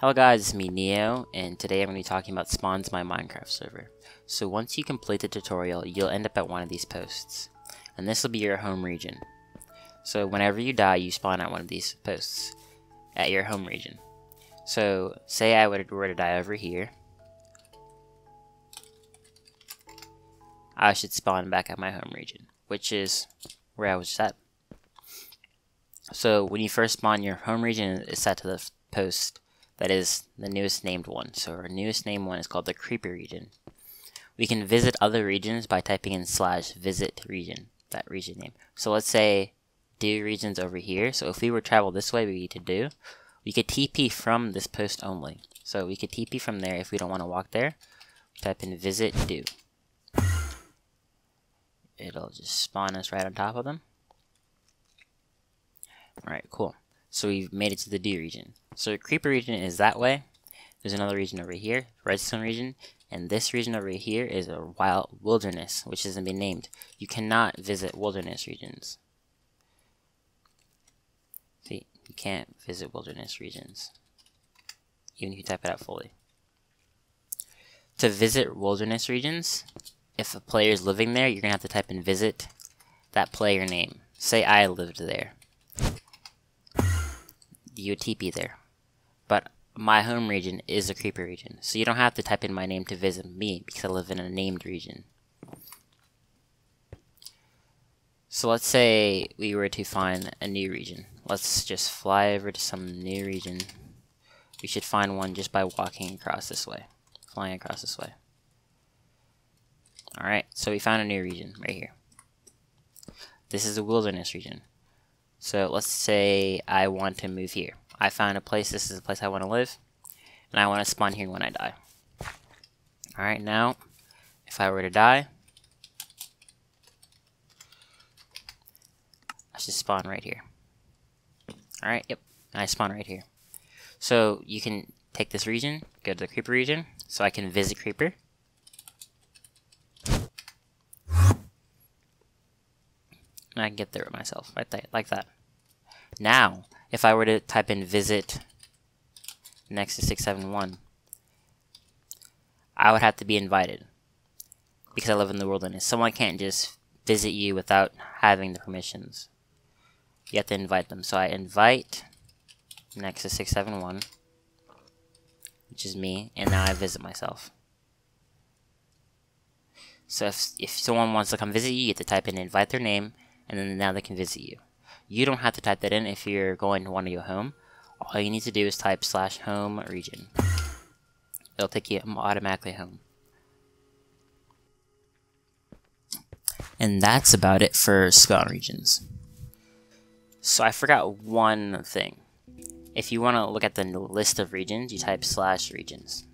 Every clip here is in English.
Hello guys, it's me Neo, and today I'm going to be talking about Spawns My Minecraft server. So once you complete the tutorial, you'll end up at one of these posts. And this will be your home region. So whenever you die, you spawn at one of these posts at your home region. So say I were to die over here. I should spawn back at my home region, which is where I was set. So when you first spawn, your home region is set to the post that is the newest named one. So our newest named one is called the Creeper region. We can visit other regions by typing in slash visit region, that region name. So let's say do regions over here. So if we were to travel this way, we need to do. We could TP from this post only. So we could TP from there if we don't want to walk there. Type in visit do. It'll just spawn us right on top of them. Alright, cool. So we've made it to the D region. So the creeper region is that way. There's another region over here, redstone region, and this region over here is a wild wilderness, which hasn't been named. You cannot visit wilderness regions. See, you can't visit wilderness regions, even if you type it out fully. To visit wilderness regions, if a player is living there, you're gonna have to type in visit that player name. Say I lived there you TP there. But my home region is a creeper region, so you don't have to type in my name to visit me because I live in a named region. So let's say we were to find a new region. Let's just fly over to some new region. We should find one just by walking across this way. Flying across this way. Alright, so we found a new region right here. This is a wilderness region. So let's say I want to move here. I found a place, this is the place I want to live, and I want to spawn here when I die. Alright, now, if I were to die, I should spawn right here. Alright, yep, I spawn right here. So you can take this region, go to the creeper region, so I can visit creeper. And I can get there with myself, right there, like that. Now, if I were to type in visit Nexus 671, I would have to be invited because I live in the wilderness. Someone can't just visit you without having the permissions. You have to invite them. So I invite Nexus 671, which is me, and now I visit myself. So if, if someone wants to come visit you, you have to type in invite their name and then now they can visit you. You don't have to type that in if you're going to one of your home. All you need to do is type slash home region. It'll take you automatically home. And that's about it for spawn regions. So I forgot one thing. If you want to look at the list of regions, you type slash regions.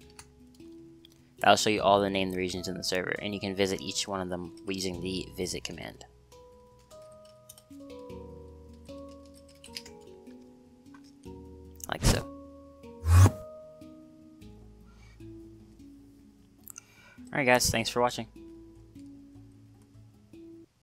That'll show you all the named regions in the server, and you can visit each one of them using the visit command. Like so. Alright guys, thanks for watching.